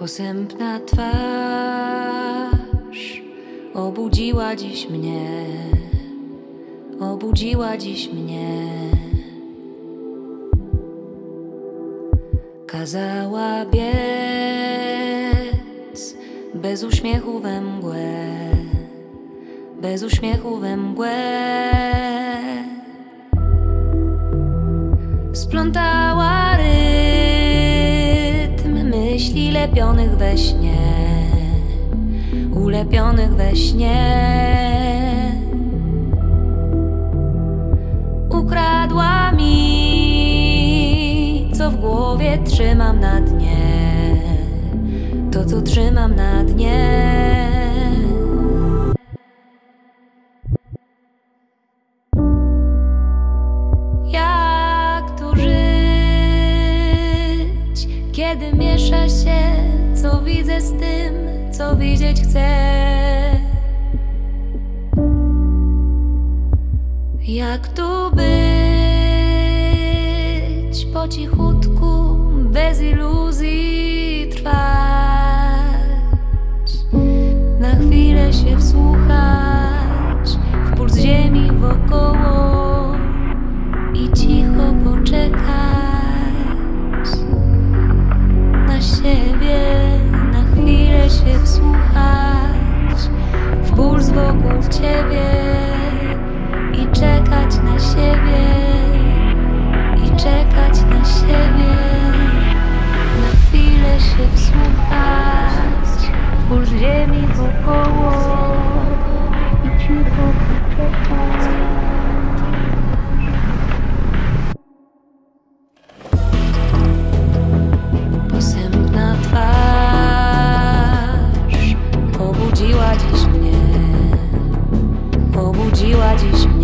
Posępna twarz obudziła dziś mnie, obudziła dziś mnie. Kazała biec bez uśmiechu we mgłę, bez uśmiechu we mgłę. Splątała myśli lepionych we śnie, ulepionych we śnie. Ukradła mi, co w głowie trzymam na dnie, to co trzymam na dnie. Kiedy miesza się, co widzę z tym, co widzieć chcę? Jak tu być po cichutku, bez iluzji Posępna twarz pobudziła dziś mnie, pobudziła dziś mnie.